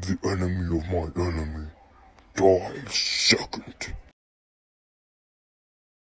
The enemy of my enemy dies second.